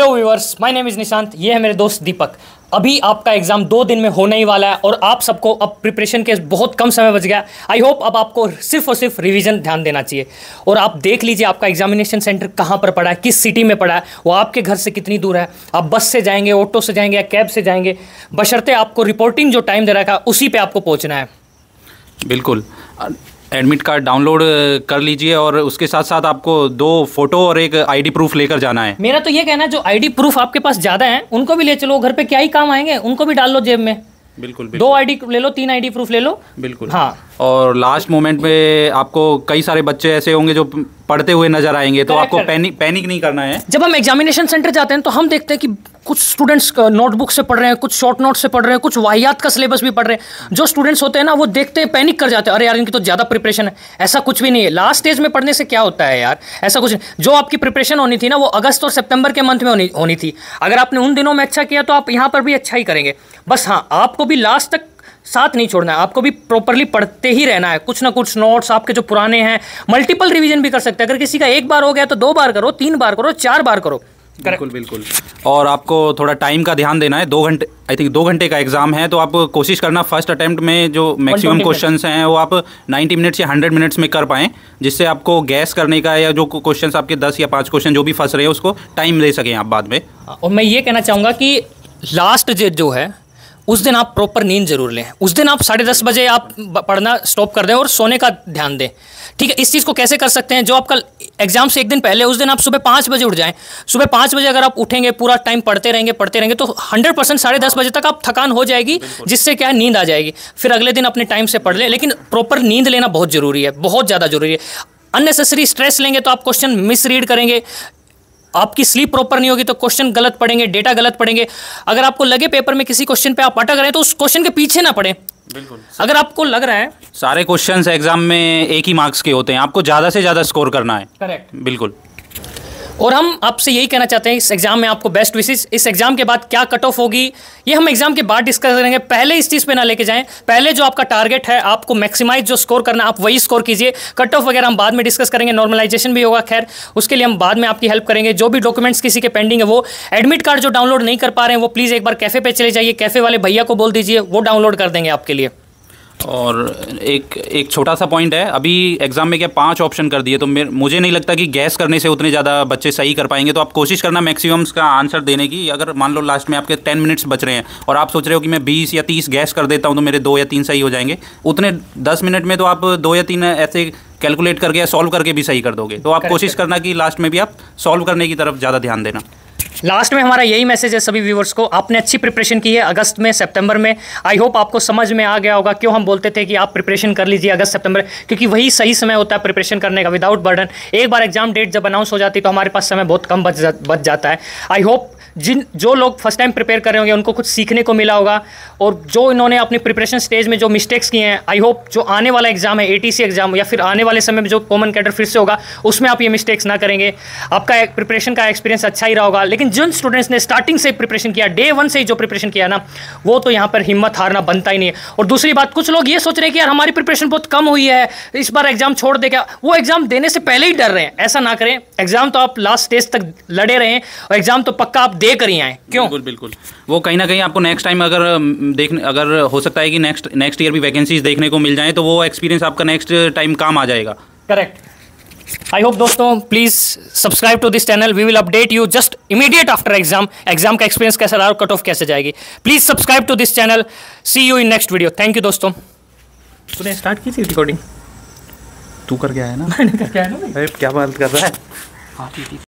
Hello viewers my name is Nishant ये है मेरे दोस्त दीपक। अभी आपका एग्ज़ाम दो दिन में होने ही वाला है और आप सबको अब प्रिपरेशन के बहुत कम समय बच गया आई होप अब आपको सिर्फ़ और सिर्फ़ रिवीजन ध्यान देना चाहिए। और आप देख लीजिए आपका एग्जामिनेशन सेंटर कहाँ पर पड़ा है, किस सिटी में पड़ा है, वो आपके घर से कितनी दूर है। आप बस से जाएँगे ऑटो से जाएँगे या कैब से जाएँगे, बशर्ते आपको रिपोर्टिंग जो टाइम दे रखा है, उसी पर आपको पहुँचना है। बिल्कुल। एडमिट कार्ड डाउनलोड कर लीजिए और उसके साथ साथ आपको दो फ़ोटो और एक आईडी प्रूफ लेकर जाना है। मेरा तो ये कहना है जो आईडी प्रूफ आपके पास ज़्यादा है उनको भी ले चलो घर पे क्या ही काम आएँगे उनको भी डाल लो जेब में। बिल्कुल बिल्कुल। दो आईडी ले लो तीन आईडी प्रूफ ले लो। बिल्कुल। हाँ। और लास्ट मोमेंट में आपको कई सारे बच्चे ऐसे होंगे जो पढ़ते हुए नज़र आएँगे तो आपको पैनिक पैनिक नहीं करना है? जब हम एग्जामिनेशन सेंटर जाते हैं तो हम देखते हैं कि कुछ स्टूडेंट्स नोटबुक से पढ़ रहे हैं कुछ शॉर्ट नोट से पढ़ रहे हैं कुछ वाहियात का सिलेबस भी पढ़ रहे हैं। जो स्टूडेंट्स होते हैं ना वो देखते हैं पैनिक कर जाते हैं अरे यार इनकी तो ज़्यादा प्रिपरेशन है। ऐसा कुछ भी नहीं है। लास्ट स्टेज में पढ़ने से क्या होता है यार? ऐसा कुछ नहीं। जो आपकी प्रिपरेशन होनी थी ना वो अगस्त और सितंबर के मंथ में होनी होनी थी। अगर आपने उन दिनों में अच्छा किया तो आप यहाँ पर भी अच्छा ही करेंगे। बस हाँ आपको भी लास्ट तक साथ नहीं छोड़ना है। आपको भी प्रॉपरली पढ़ते ही रहना है। कुछ ना कुछ नोट्स आपके जो पुराने हैं मल्टीपल रिवीजन भी कर सकते हैं। अगर किसी का एक बार हो गया तो दो बार करो तीन बार करो चार बार करो। बिल्कुल बिल्कुल। और आपको थोड़ा टाइम का ध्यान देना है। दो घंटे आई थिंक दो घंटे का एग्ज़ाम है तो आप कोशिश करना फ़र्स्ट अटेम्प्ट में जो मैक्सिमम क्वेश्चन हैं वो आप 90 मिनट्स या 100 मिनट्स में कर पाएँ जिससे आपको गैस करने का या जो क्वेश्चन आपके 10 या पाँच क्वेश्चन जो भी फंस रहे हैं उसको टाइम दे सकें आप बाद में। और मैं ये कहना चाहूँगा कि लास्ट डेट जो है उस दिन आप प्रॉपर नींद ज़रूर लें। उस दिन आप साढ़े दस बजे आप पढ़ना स्टॉप कर दें और सोने का ध्यान दें। ठीक है इस चीज़ को कैसे कर सकते हैं? जो आपका एग्ज़ाम से एक दिन पहले उस दिन आप सुबह पाँच बजे उठ जाएँ। सुबह पाँच बजे अगर आप उठेंगे पूरा टाइम पढ़ते रहेंगे पढ़ते रहेंगे तो हंड्रेड परसेंट साढ़े दस बजे तक आप थकान हो जाएगी जिससे क्या नींद आ जाएगी। फिर अगले दिन अपने टाइम से पढ़ लें लेकिन प्रॉपर नींद लेना बहुत ज़रूरी है बहुत ज़्यादा ज़रूरी है। अननेसेसरी स्ट्रेस लेंगे तो आप क्वेश्चन मिस रीड करेंगे। आपकी स्लीप प्रॉपर नहीं होगी तो क्वेश्चन गलत पड़ेंगे डेटा गलत पड़ेंगे अगर आपको लगे पेपर में किसी क्वेश्चन पे आप अटक रहे हैं तो उस क्वेश्चन के पीछे ना पड़े। बिल्कुल। अगर आपको लग रहा है सारे क्वेश्चंस एग्ज़ाम में एक ही मार्क्स के होते हैं आपको ज़्यादा से ज़्यादा स्कोर करना है। करेक्ट। बिल्कुल। और हम आपसे यही कहना चाहते हैं, इस एग्ज़ाम में आपको बेस्ट विशेष इस एग्ज़ाम के बाद क्या कट ऑफ़ होगी, ये हम एग्ज़ाम के बाद डिस्कस करेंगे। पहले इस चीज़ पे ना लेके जाएँ। पहले जो आपका टारगेट है, आपको मैक्सिमाइज जो स्कोर करना आप वही स्कोर कीजिए। कट ऑफ़ वगैरह हम बाद में डिस्कस करेंगे नॉर्मलाइजेशन भी होगा, खैर, उसके लिए हम बाद में आपकी हेल्प करेंगे। जो भी डॉक्यूमेंट्स किसी के पेंडिंग है, वो एडमिट कार्ड जो डाउनलोड नहीं कर पा रहे हैं, वो प्लीज़ एक बार कैफ़े पर चले जाइए। कैफ़े वाले भैया को बोल दीजिए, वो डाउनलोड कर देंगे आपके लिए। और एक एक छोटा सा पॉइंट है। अभी एग्ज़ाम में क्या पाँच ऑप्शन कर दिए तो मेरे मुझे नहीं लगता कि गैस करने से उतने ज़्यादा बच्चे सही कर पाएँगे। तो आप कोशिश करना मैक्सिमम्स का आंसर देने की। अगर मान लो लास्ट में आपके टेन मिनट्स बच रहे हैं और आप सोच रहे हो कि मैं बीस या तीस गैस कर देता हूँ तो मेरे दो या तीन सही हो जाएँगे। उतने दस मिनट में तो आप दो या तीन ऐसे कैलकुलेट करके या सॉल्व करके भी सही कर दोगे। तो आप कोशिश करना कि लास्ट में भी आप सॉल्व करने की तरफ़ ज़्यादा ध्यान देना। लास्ट में हमारा यही मैसेज है सभी व्यूवर्स को। आपने अच्छी प्रिपरेशन की है अगस्त में सितंबर में। आई होप आपको समझ में आ गया होगा क्यों हम बोलते थे कि आप प्रिपरेशन कर लीजिए अगस्त सितंबर क्योंकि वही सही समय होता है प्रिपरेशन करने का विदाउट बर्डन एक बार एग्ज़ाम डेट जब अनाउंस हो जाती है तो हमारे पास समय बहुत कम बच जा, बच जाता है। आई होप जिन जो लोग फ़र्स्ट टाइम प्रिपेयर कर रहे होंगे, उनको कुछ सीखने को मिला होगा। और जो इन्होंने अपनी प्रिपरेशन स्टेज में जो मिस्टेक्स किए हैं आई होप जो आने वाला एग्ज़ाम है एटीसी एग्ज़ाम या फिर आने वाले समय में जो कॉमन कैडर फिर से होगा, उसमें आप ये मिस्टेक्स ना करेंगे। आपका प्रिपरेशन का एक्सपीरियंस अच्छा ही रहा होगा। लेकिन जिन स्टूडेंट्स ने स्टार्टिंग से प्रिपरेशन किया डे वन से ही जो प्रिपरेशन किया ना, वो तो यहाँ पर हिम्मत हारना बनता ही नहीं है। और दूसरी बात, कुछ लोग ये सोच रहे हैं कि यार हमारी प्रिपरेशन बहुत कम हुई है, इस बार एग्ज़ाम छोड़ दे क्या? वो एग्ज़ाम देने से पहले ही डर रहे हैं। ऐसा ना करें। एग्ज़ाम तो आप लास्ट स्टेज तक लड़े रहें और एग्ज़ाम तो पक्का आप दे कर ही आए। क्यों? बिल्कुल बिल्कुल। वो कहीं ना कहीं आपको नेक्स्ट टाइम अगर देखने अगर हो सकता है कि नेक्स्ट नेक्स्ट ईयर भी वैकेंसीज देखने को मिल जाए तो वो एक्सपीरियंस आपका नेक्स्ट टाइम काम आ जाएगा। करेक्ट आई होप दोस्तों please subscribe to this channel we will update you just immediate after exam exam का एक्सपीरियंस कैसा रहा और कट ऑफ़ कैसे जाएगी। Please subscribe to this channel see you in next video thank you दोस्तों. तूने start की थी रिकॉर्डिंग तू कर गया है ना? मैंने क्या है ना अरे क्या बात कर रहा है?